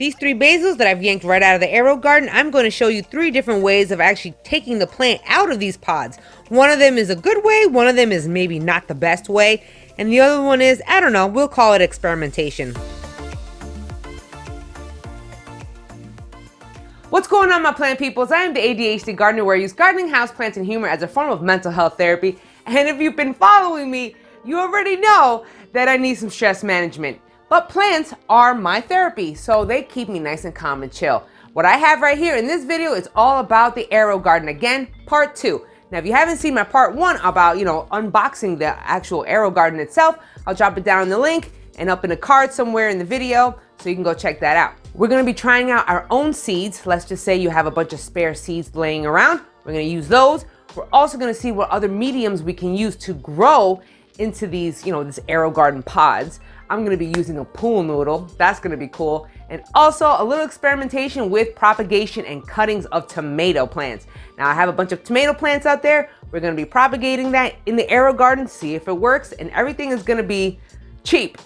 These three basils that I've yanked right out of the AeroGarden, I'm going to show you three different ways of actually taking the plant out of these pods. One of them is a good way, one of them is maybe not the best way, and the other one is, I don't know, we'll call it experimentation. What's going on my plant peoples? I am the ADHD gardener where I use gardening, house plants, and humor as a form of mental health therapy. And if you've been following me, you already know that I need some stress management. But plants are my therapy, so they keep me nice and calm and chill. What I have right here in this video is all about the AeroGarden Again, part two. Now, if you haven't seen my part one about, you know, unboxing the actual AeroGarden itself, I'll drop it down in the link and up in a card somewhere in the video so you can go check that out. We're gonna be trying out our own seeds. Let's just say you have a bunch of spare seeds laying around. We're gonna use those. We're also gonna see what other mediums we can use to grow into these, you know, this AeroGarden pods. I'm gonna be using a pool noodle. That's gonna be cool. And also a little experimentation with propagation and cuttings of tomato plants. Now I have a bunch of tomato plants out there. We're gonna be propagating that in the AeroGarden, see if it works, and everything is gonna be cheap,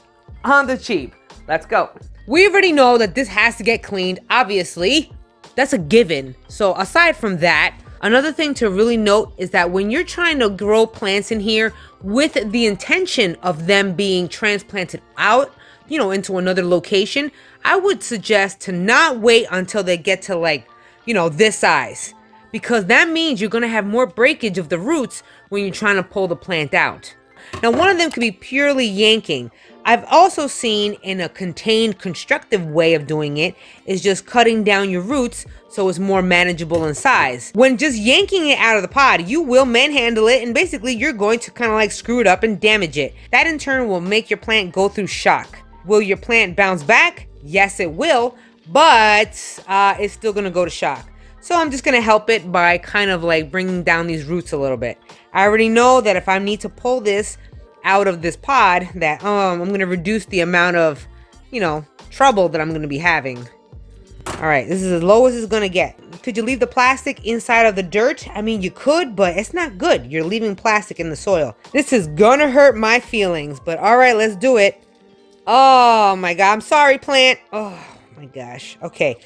on the cheap. Let's go. We already know that this has to get cleaned, obviously. That's a given. So aside from that, Another thing to really note is that when you're trying to grow plants in here with the intention of them being transplanted out, you know, into another location, I would suggest to not wait until they get to like, you know, this size. Because that means you're going to have more breakage of the roots when you're trying to pull the plant out. Now, one of them could be purely yanking. I've also seen in a contained constructive way of doing it is just cutting down your roots so it's more manageable in size. When just yanking it out of the pod, you will manhandle it and basically you're going to kind of like screw it up and damage it. That in turn will make your plant go through shock. Will your plant bounce back? Yes, it will, but uh, it's still gonna go to shock. So I'm just gonna help it by kind of like bringing down these roots a little bit. I already know that if I need to pull this out of this pod that um, I'm to reduce the amount of, you know, trouble that I'm to be having. All right, this is as low as it's to get. Could you leave the plastic inside of the dirt? I mean, you could, but it's not good. You're leaving plastic in the soil. This is to hurt my feelings, but all right, let's do it. Oh my God, I'm sorry, plant. Oh my gosh. Okay.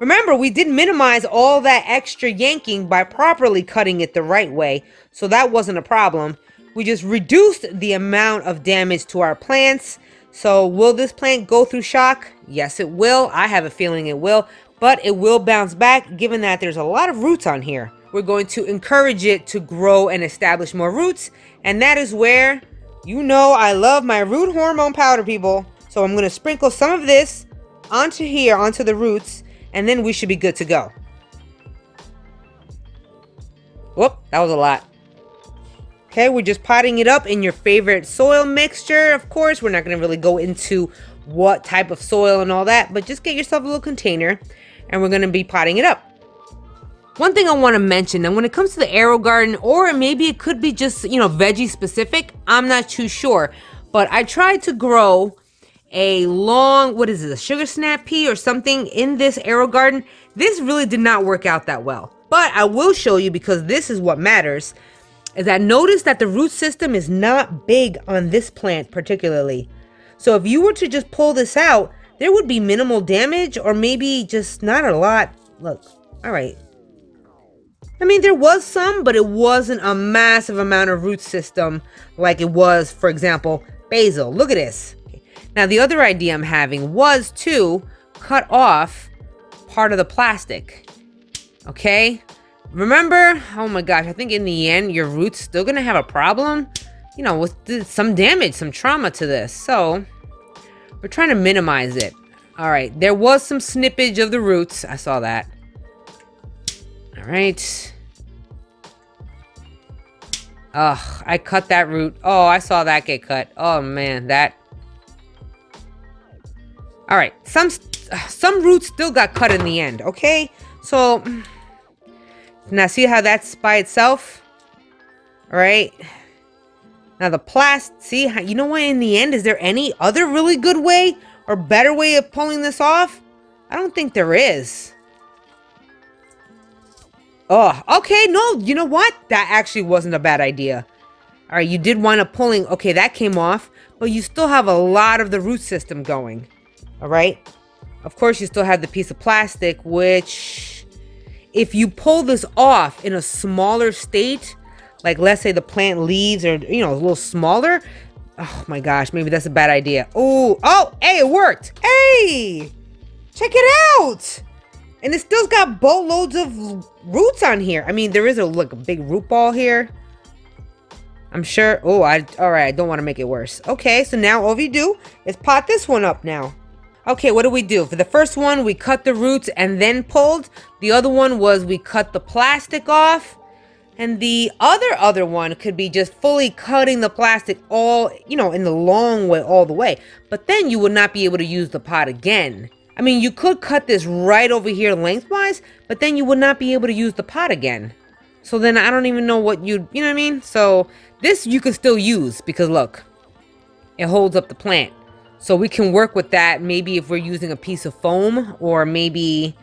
Remember, we did minimize all that extra yanking by properly cutting it the right way, so that wasn't a problem. We just reduced the amount of damage to our plants. So will this plant go through shock? Yes, it will. I have a feeling it will, but it will bounce back given that there's a lot of roots on here. We're going to encourage it to grow and establish more roots. And that is where, you know, I love my root hormone powder, people. So I'm going to sprinkle some of this onto here, onto the roots, and then we should be good to go. Whoop, that was a lot. Okay, we're just potting it up in your favorite soil mixture. Of course, we're not going to really go into what type of soil and all that, but just get yourself a little container and we're going to be potting it up. One thing I want to mention, and when it comes to the AeroGarden, or maybe it could be just, you know, veggie specific, I'm not too sure. But I tried to grow a long, what is it, a sugar snap pea or something in this AeroGarden. This really did not work out that well. But I will show you because this is what matters is that notice that the root system is not big on this plant particularly. So if you were to just pull this out, there would be minimal damage or maybe just not a lot. Look, all right. I mean, there was some, but it wasn't a massive amount of root system like it was, for example, basil. Look at this. Now, the other idea I'm having was to cut off part of the plastic. Okay? Remember? Oh my gosh, I think in the end, your root's still gonna have a problem, you know, with some damage, some trauma to this. So, we're trying to minimize it. All right, there was some snippage of the roots. I saw that. All right. Ugh, I cut that root. Oh, I saw that get cut. Oh man, that. All right, some some roots still got cut in the end. Okay, so now see how that's by itself? All right. Now the plast, see, how, you know what, in the end, is there any other really good way or better way of pulling this off? I don't think there is. Oh, okay, no, you know what? That actually wasn't a bad idea. All right, you did wind up pulling, okay, that came off, but you still have a lot of the root system going. All right? Of course, you still have the piece of plastic, which if you pull this off in a smaller state, like let's say the plant leaves are, you know, a little smaller, oh my gosh, maybe that's a bad idea. Oh, oh, hey, it worked. Hey, check it out. And it still's got boatloads of roots on here. I mean, there is a a big root ball here. I'm sure. Oh, I all right. I don't want to make it worse. Okay, so now all we do is pot this one up now. Okay, what do we do? For the first one, we cut the roots and then pulled. The other one was we cut the plastic off. And the other other one could be just fully cutting the plastic all, you know, in the long way all the way. But then you would not be able to use the pot again. I mean, you could cut this right over here lengthwise, but then you would not be able to use the pot again. So then I don't even know what you'd, you know what I mean? So this you could still use because look, it holds up the plant. So we can work with that maybe if we're using a piece of foam or maybe,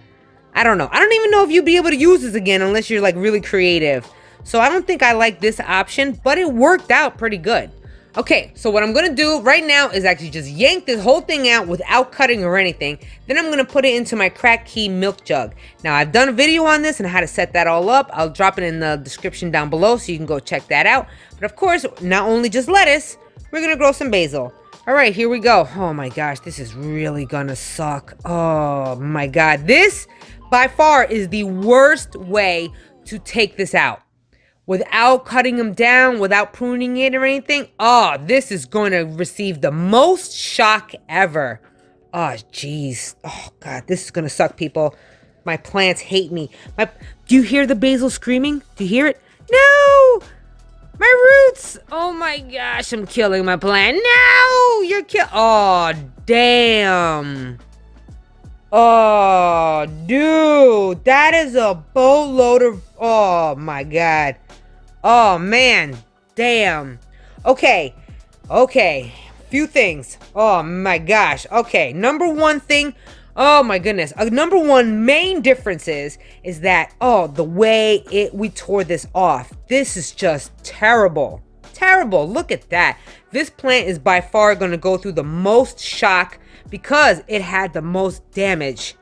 I don't know. I don't even know if you'd be able to use this again unless you're like really creative. So I don't think I like this option, but it worked out pretty good. Okay, so what I'm gonna do right now is actually just yank this whole thing out without cutting or anything. Then I'm gonna put it into my Kratky milk jug. Now I've done a video on this and how to set that all up. I'll drop it in the description down below so you can go check that out. But of course, not only just lettuce, we're gonna grow some basil. All right, here we go. Oh my gosh, this is really gonna suck. Oh my God, this by far is the worst way to take this out without cutting them down, without pruning it or anything, oh, this is going to receive the most shock ever. Oh, jeez. Oh, God, this is to suck, people. My plants hate me. My, do you hear the basil screaming? Do you hear it? No! My roots! Oh my gosh, I'm killing my plant. No! You're kill- Oh, damn. Oh, dude. That is a boatload of- Oh my god. Oh man, damn. Okay, okay. Few things. Oh my gosh. Okay, number one thing. Oh my goodness. Uh, number one main difference is is that oh the way it we tore this off. This is just terrible. Terrible. Look at that. This plant is by far going to go through the most shock because it had the most damage.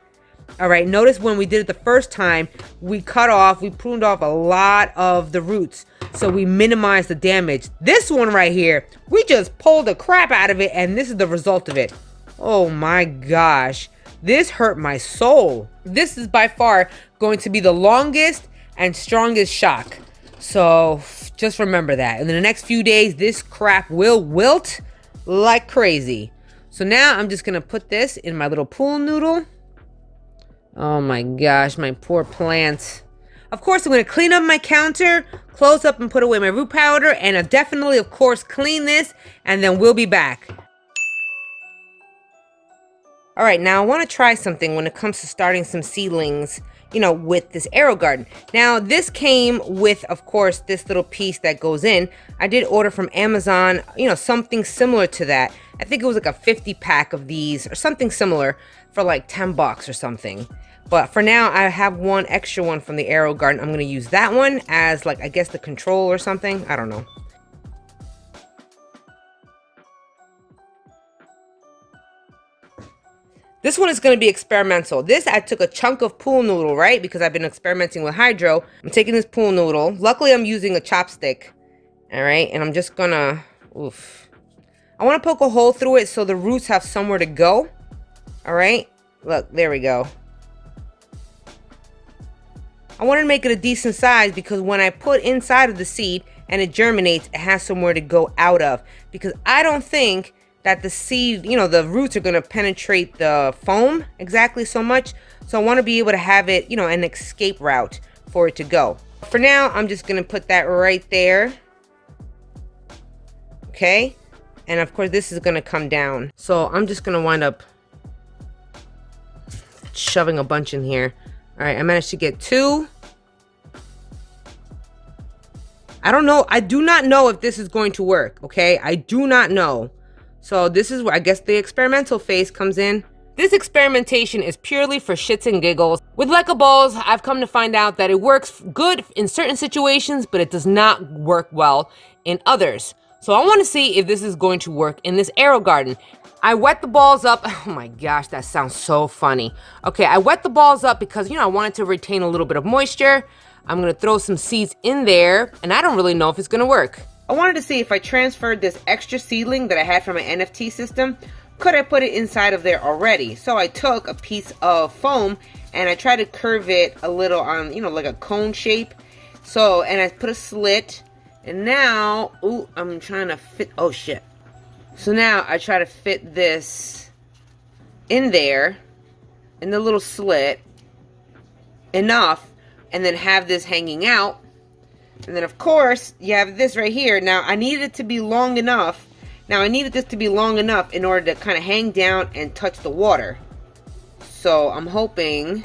All right, notice when we did it the first time, we cut off, we pruned off a lot of the roots. So we minimized the damage. This one right here, we just pulled the crap out of it and this is the result of it. Oh my gosh. This hurt my soul. This is by far going to be the longest and strongest shock. So just remember that. In the next few days, this crap will wilt like crazy. So now I'm just going to put this in my little pool noodle. Oh my gosh, my poor plant. Of course, I'm going to clean up my counter, close up and put away my root powder, and I'll definitely, of course, clean this, and then we'll be back. All right, now I want to try something when it comes to starting some seedlings, you know, with this AeroGarden. Now, this came with, of course, this little piece that goes in. I did order from Amazon, you know, something similar to that. I think it was like a 50 pack of these or something similar for like 10 bucks or something. But for now, I have one extra one from the AeroGarden. I'm going to use that one as like, I guess the control or something. I don't know. This one is going to be experimental. This, I took a chunk of pool noodle, right? Because I've been experimenting with hydro. I'm taking this pool noodle. Luckily, I'm using a chopstick. All right. And I'm just going to, oof. I want to poke a hole through it so the roots have somewhere to go. All right. Look, there we go. I want to make it a decent size because when I put inside of the seed and it germinates, it has somewhere to go out of. Because I don't think that the seed, you know, the roots are going to penetrate the foam exactly so much. So I want to be able to have it, you know, an escape route for it to go. For now, I'm just going to put that right there. Okay. And of course, this is going to come down. So I'm just going to wind up shoving a bunch in here. All right, I managed to get two. I don't know. I do not know if this is going to work, okay? I do not know. So this is where I guess the experimental phase comes in. This experimentation is purely for shits and giggles. With LECA balls, I've come to find out that it works good in certain situations, but it does not work well in others. So I want to see if this is going to work in this AeroGarden. I wet the balls up. Oh my gosh, that sounds so funny. Okay, I wet the balls up because, you know, I wanted to retain a little bit of moisture. I'm going to throw some seeds in there, and I don't really know if it's going to work. I wanted to see if I transferred this extra seedling that I had from my NFT system, could I put it inside of there already? So I took a piece of foam and I tried to curve it a little on, you know, like a cone shape. So, and I put a slit and now, ooh, I'm trying to fit, oh shit. So now I try to fit this in there, in the little slit, enough, and then have this hanging out. And then of course, you have this right here. Now I needed it to be long enough. Now I needed this to be long enough in order to kind of hang down and touch the water. So I'm hoping,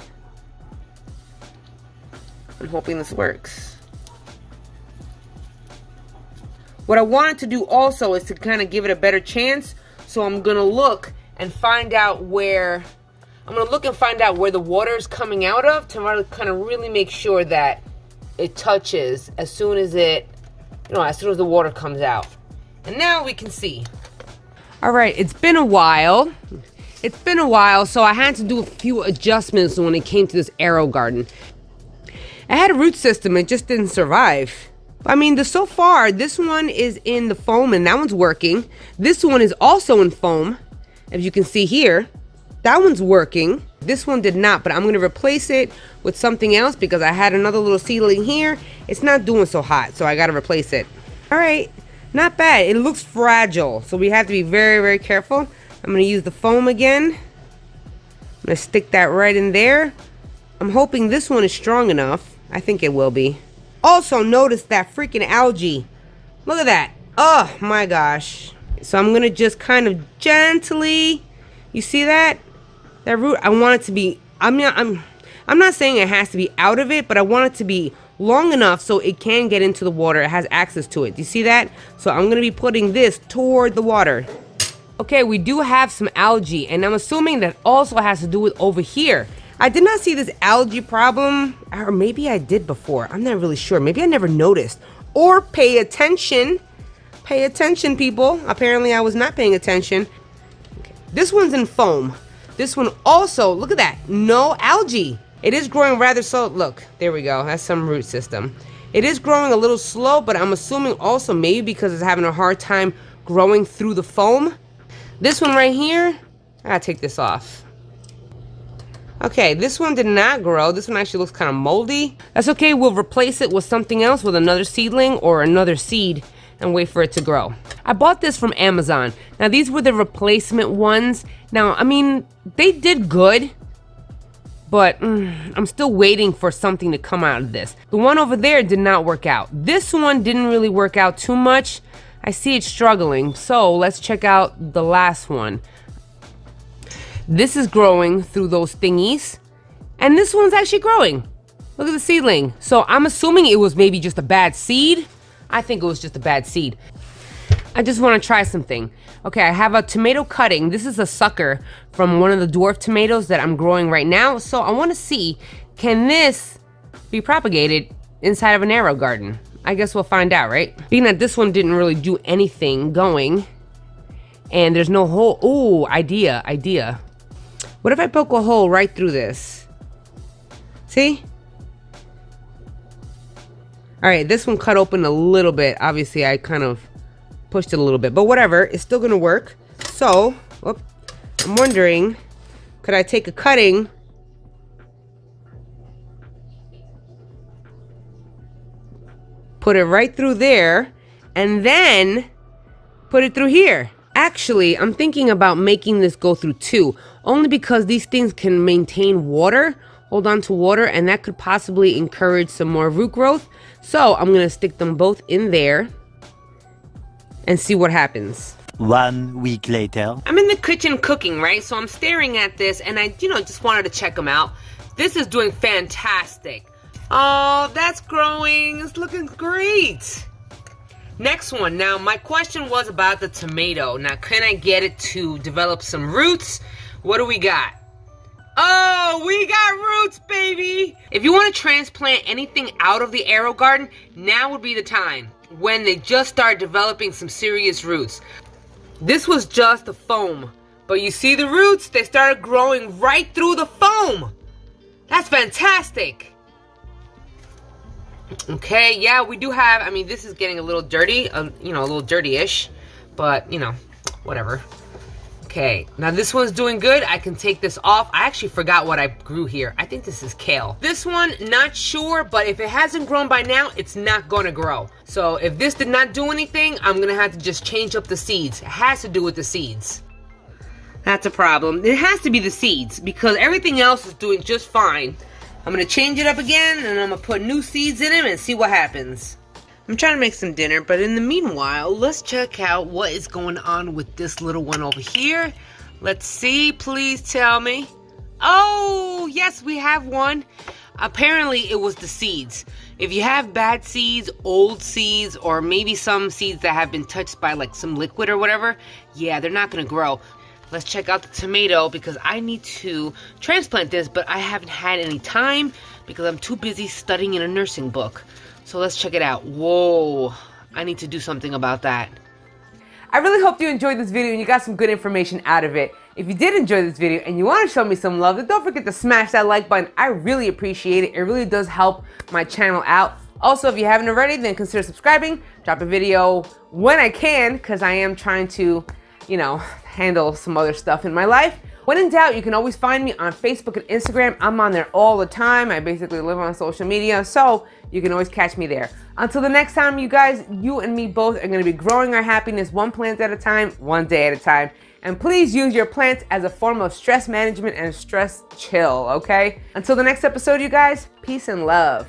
I'm hoping this works. What I wanted to do also is to kind of give it a better chance. So I'm to look and find out where, I'm going to look and find out where the water is coming out of to kind of really make sure that it touches as soon as it, you know, as soon as the water comes out. And now we can see. All right, it's been a while. It's been a while, so I had to do a few adjustments when it came to this AeroGarden. I had a root system, it just didn't survive. I mean, the so far, this one is in the foam and that one's working. This one is also in foam, as you can see here. That one's working. This one did not, but I'm to replace it with something else because I had another little seedling here. It's not doing so hot, so I got to replace it. All right, not bad. It looks fragile, so we have to be very, very careful. I'm going to use the foam again. I'm going to stick that right in there. I'm hoping this one is strong enough. I think it will be. Also, notice that freaking algae. Look at that. Oh, my gosh. So I'm going to just kind of gently, you see that? That root, I want it to be, I'm not, I'm, I'm not saying it has to be out of it, but I want it to be long enough so it can get into the water. It has access to it. Do you see that? So I'm going to be putting this toward the water. Okay, we do have some algae, and I'm assuming that also has to do with over here. I did not see this algae problem, or maybe I did before. I'm not really sure. Maybe I never noticed. Or pay attention. Pay attention, people. Apparently, I was not paying attention. Okay. This one's in foam. This one also, look at that. No algae. It is growing rather slow. Look, there we go. That's some root system. It is growing a little slow, but I'm assuming also maybe because it's having a hard time growing through the foam. This one right here, I gotta take this off. Okay, this one did not grow. This one actually looks kind of moldy. That's okay, we'll replace it with something else, with another seedling or another seed and wait for it to grow. I bought this from Amazon. Now these were the replacement ones. Now, I mean, they did good, but mm, I'm still waiting for something to come out of this. The one over there did not work out. This one didn't really work out too much. I see it struggling, so let's check out the last one. This is growing through those thingies. And this one's actually growing. Look at the seedling. So I'm assuming it was maybe just a bad seed. I think it was just a bad seed. I just want to try something. Okay, I have a tomato cutting. This is a sucker from one of the dwarf tomatoes that I'm growing right now. So I want to see, can this be propagated inside of an AeroGarden? I guess we'll find out, right? Being that this one didn't really do anything going, and there's no hole. Ooh, idea, idea. What if I poke a hole right through this? See? All right, this one cut open a little bit. Obviously, I kind of pushed it a little bit, but whatever, it's still gonna work. So, whoop, I'm wondering, could I take a cutting put it right through there, and then put it through here. Actually, I'm thinking about making this go through two only because these things can maintain water, hold on to water, and that could possibly encourage some more root growth. So I'm going to stick them both in there and see what happens. One week later. I'm in the kitchen cooking, right? So I'm staring at this and I, you know, just wanted to check them out. This is doing fantastic. Oh, that's growing. It's looking great. Next one. Now, my question was about the tomato. Now, can I get it to develop some roots? What do we got? Oh, we got roots, baby! If you want to transplant anything out of the AeroGarden, now would be the time. When they just start developing some serious roots. This was just the foam. But you see the roots? They started growing right through the foam. That's fantastic. Okay, yeah, we do have, I mean, this is getting a little dirty, uh, you know, a little dirty-ish. But, you know, whatever. Okay, now this one's doing good. I can take this off. I actually forgot what I grew here. I think this is kale. This one, not sure, but if it hasn't grown by now, it's not gonna grow. So if this did not do anything, I'm gonna have to just change up the seeds. It has to do with the seeds. That's a problem. It has to be the seeds because everything else is doing just fine. I'm gonna change it up again and I'm gonna put new seeds in them and see what happens. I'm trying to make some dinner, but in the meanwhile, let's check out what is going on with this little one over here. Let's see, please tell me. Oh, yes, we have one. Apparently, it was the seeds. If you have bad seeds, old seeds, or maybe some seeds that have been touched by like some liquid or whatever, yeah, they're not gonna grow. Let's check out the tomato because I need to transplant this, but I haven't had any time because I'm too busy studying in a nursing book. So let's check it out. Whoa, I need to do something about that. I really hope you enjoyed this video and you got some good information out of it. If you did enjoy this video and you want to show me some love, then don't forget to smash that like button. I really appreciate it. It really does help my channel out. Also, if you haven't already, then consider subscribing. Drop a video when I can because I am trying to, you know, handle some other stuff in my life. When in doubt, you can always find me on Facebook and Instagram. I'm on there all the time. I basically live on social media, so you can always catch me there. Until the next time, you guys, you and me both are going to be growing our happiness one plant at a time, one day at a time. And please use your plants as a form of stress management and stress chill, okay? Until the next episode, you guys, peace and love.